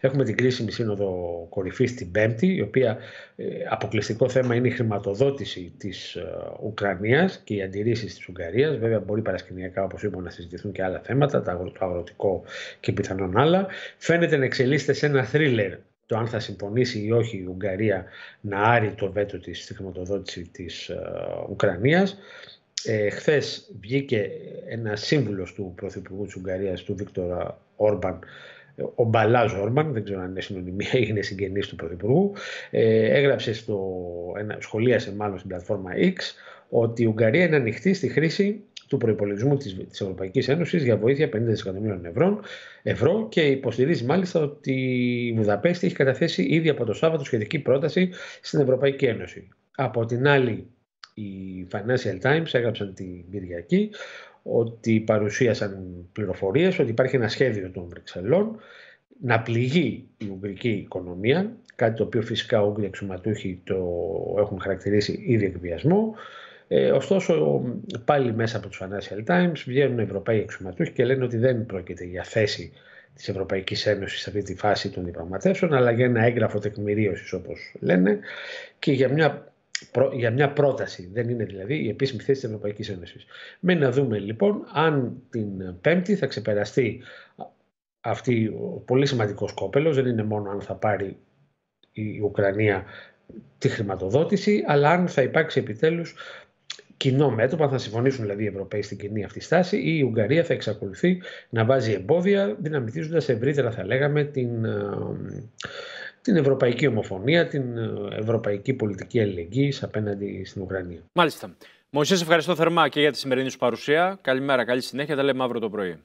Έχουμε την κρίσιμη σύνοδο κορυφής την Πέμπτη, η οποία ε, αποκλειστικό θέμα είναι η χρηματοδότηση της ε, Ουκρανίας και οι αντιρρήσεις της Ουγγαρίας. Βέβαια, μπορεί παρασκηνιακά, όπως είπα, να συζητηθούν και άλλα θέματα, το αγροτικό και πιθανόν άλλα. Φαίνεται να εξελίσσεται σε ένα θρίλερ το αν θα συμφωνήσει ή όχι η Ουγγαρία να άρει το βέτο της στη χρηματοδότηση της ε, Ουκρανίας. Ε, χθες βγήκε ένα σύμβουλος του Πρωθυπουργού της Ουγγαρίας, του Βίκτορα Όρμπαν, ο Μπαλάζ Όρμπαν, δεν ξέρω αν είναι συνωνυμία ή είναι συγγενής του Πρωθυπουργού, ε, έγραψε στο, ένα, σχολίασε μάλλον στην πλατφόρμα X, ότι η Ουγγαρία είναι ανοιχτή στη χρήση του προπολογισμού της της Ευρωπαϊκής Ένωσης για βοήθεια 50 δισεκατομμύριων ευρώ, ευρώ και υποστηρίζει μάλιστα ότι η Βουδαπέστη έχει καταθέσει ήδη από το Σάββατο σχετική πρόταση στην Ευρωπαϊκή Ένωση. Από την άλλη, οι Financial Times έγραψαν την Κυριακή ότι παρουσίασαν πληροφορίες ότι υπάρχει ένα σχέδιο των Βρυξελών να πληγεί η ουγγρική οικονομία, κάτι το οποίο φυσικά οι Ούγγροι εξωματούχοι το έχουν χαρακτηρίσει ήδη εκβιασμό, ε, ωστόσο, πάλι μέσα από τους Financial Times βγαίνουν Ευρωπαίοι εξωματούχοι και λένε ότι δεν πρόκειται για θέση της Ευρωπαϊκής Ένωσης σε αυτή τη φάση των διαπραγματεύσεων, αλλά για ένα έγγραφο τεκμηρίωσης όπως λένε και για μια, για μια πρόταση. Δεν είναι δηλαδή η επίσημη θέση της Ευρωπαϊκής Ένωσης. Μένει να δούμε λοιπόν αν την Πέμπτη θα ξεπεραστεί αυτή ο πολύ σημαντικός κόπελος, δεν είναι μόνο αν θα πάρει η Ουκρανία τη χρηματοδότηση, αλλά αν θα υπάρξει επιτέλους κοινό μέτωπο, αν θα συμφωνήσουν δηλαδή οι Ευρωπαίοι στην κοινή αυτή στάση, ή η Ουγγαρία θα εξακολουθεί να βάζει εμπόδια, δυναμητίζοντας ευρύτερα, θα λέγαμε, την, ε, την ευρωπαϊκή ομοφωνία, την ε, ευρωπαϊκή πολιτική αλληλεγγύης απέναντι στην Ουκρανία. Μάλιστα. Μωσέ, ευχαριστώ θερμά και για τη σημερινή σου παρουσία. Καλημέρα, καλή συνέχεια. Τα λέμε αύριο το πρωί.